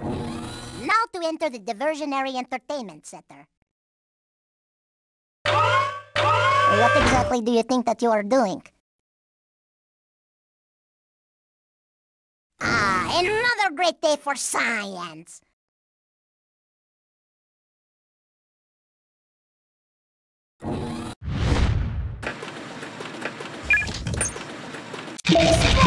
Now to enter the Diversionary Entertainment Center. What exactly do you think that you are doing? Ah, another great day for science!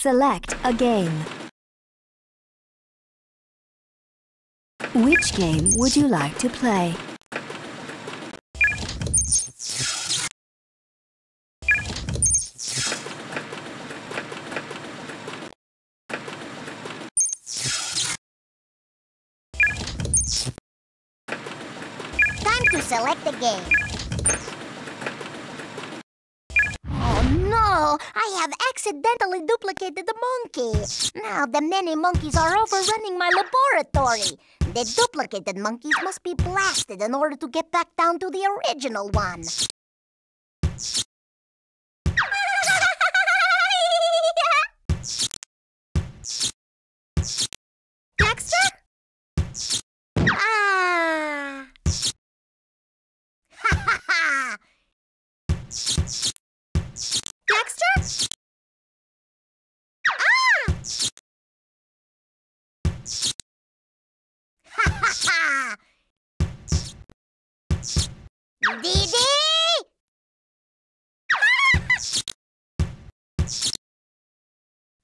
Select a game. Which game would you like to play? Time to select a game. I have accidentally duplicated the monkey. Now the many monkeys are overrunning my laboratory. The duplicated monkeys must be blasted in order to get back down to the original one. Ah! Ha ha ha! Dee Dee!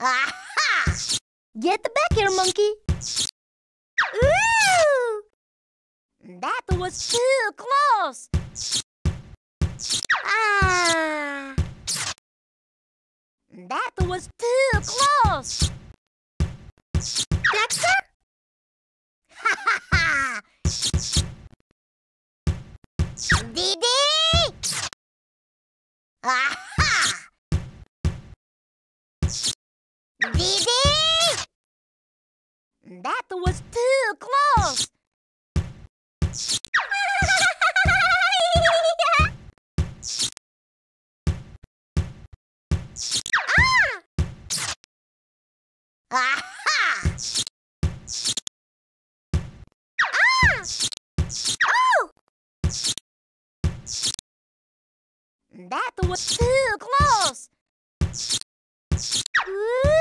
Aha! Get the back here, monkey! Ooh! That was too close! Ah! That was too close! Dexter? Ha ha ha! Dee Dee! Aha! Dee Dee! That was too close! That was too close! Ooh!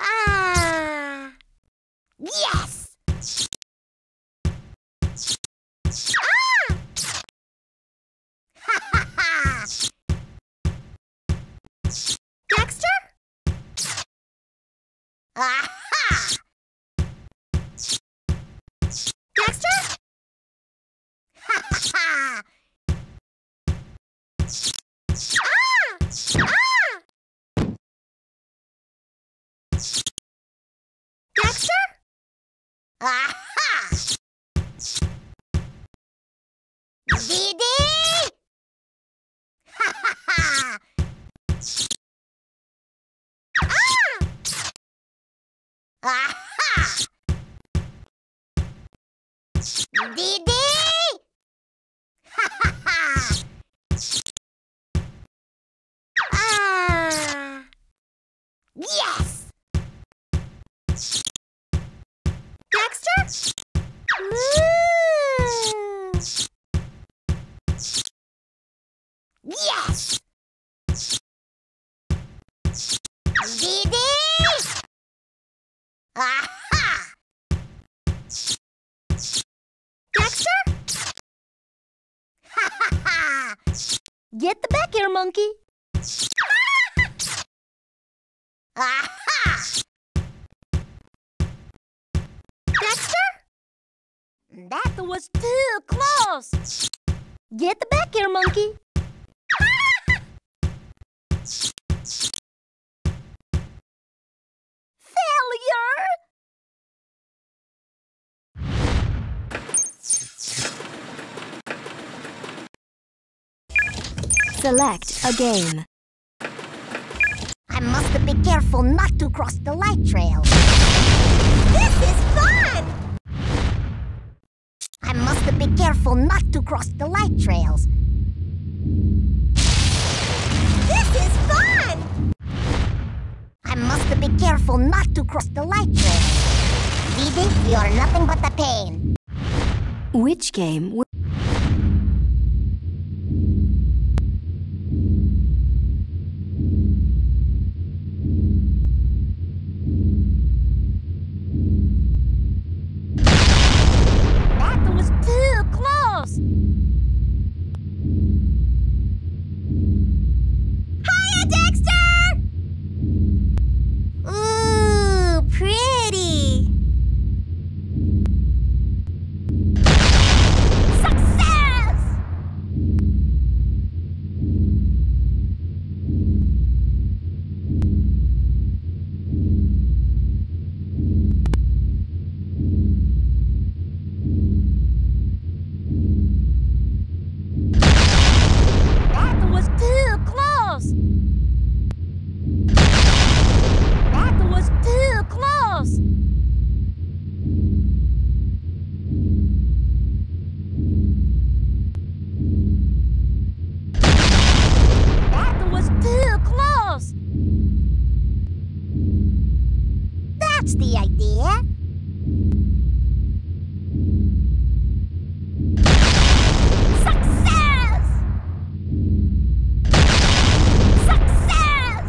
Ah! Yes! Ah! Ha ha ha! Dexter? Aha! Aha! Get the back air, monkey! Aha! Dexter? That was too close! Get the back air, monkey! Failure! Select a game. I must be careful not to cross the light trail. This is fun! I must be careful not to cross the light trails. This is fun! I must be careful not to cross the light trails. Dee Dee, you're nothing but a pain. Which game would That was too close! Hiya, Dexter! Ooh, pretty! Success! That was too close! That was too close! That was too close! That's the idea. Success! Success!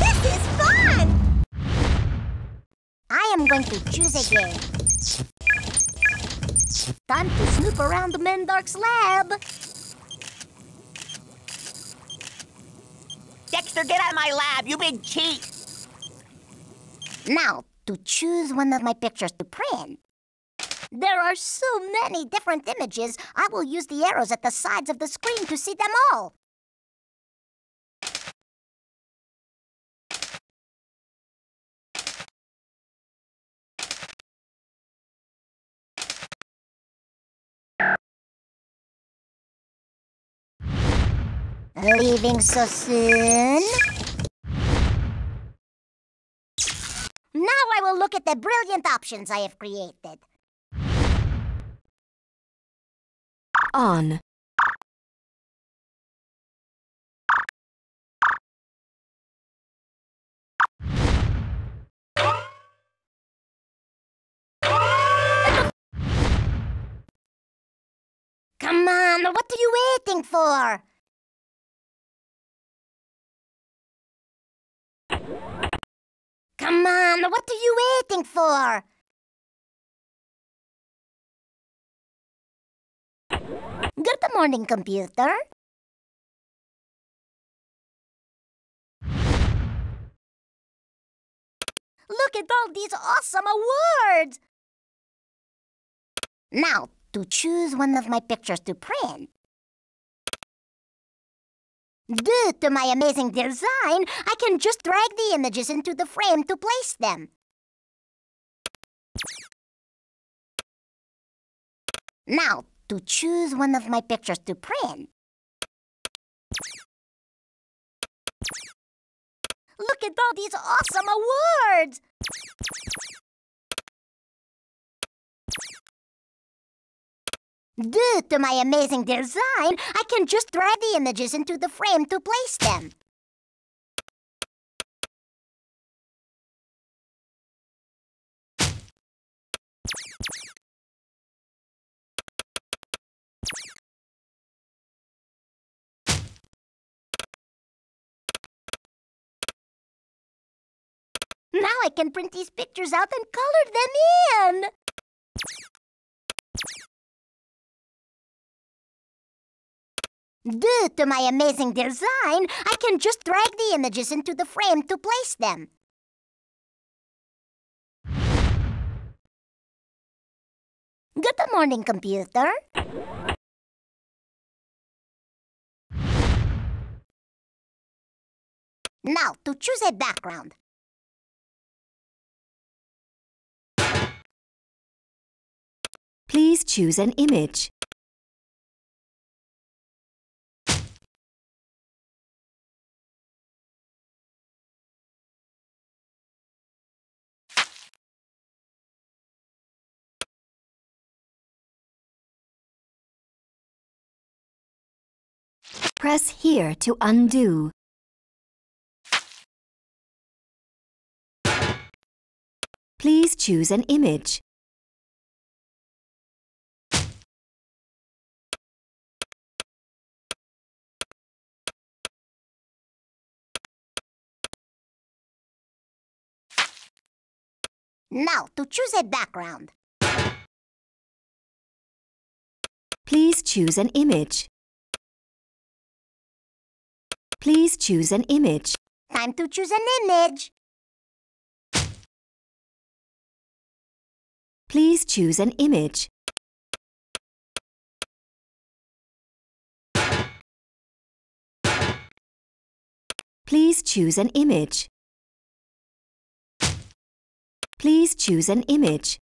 This is fun! I am going to choose a game. Time to snoop around the Mandark's lab. Dexter, get out of my lab, you big cheat! Now, to choose one of my pictures to print. There are so many different images, I will use the arrows at the sides of the screen to see them all. Leaving so soon? Now I will look at the brilliant options I have created. on? Come on, what are you waiting for? Come on, what are you waiting for? Good morning, computer. Look at all these awesome awards! Now, to choose one of my pictures to print. Due to my amazing design, I can just drag the images into the frame to place them. Now, to choose one of my pictures to print. Look at all these awesome awards! Due to my amazing design, I can just drag the images into the frame to place them. Now I can print these pictures out and color them in. Due to my amazing design, I can just drag the images into the frame to place them. Good morning, computer. Now, to choose a background. Please choose an image. Press here to undo. Please choose an image. Now, to choose a background. Please choose an image. Please choose an image. Time to choose an image. Please choose an image. Please choose an image. Please choose an image.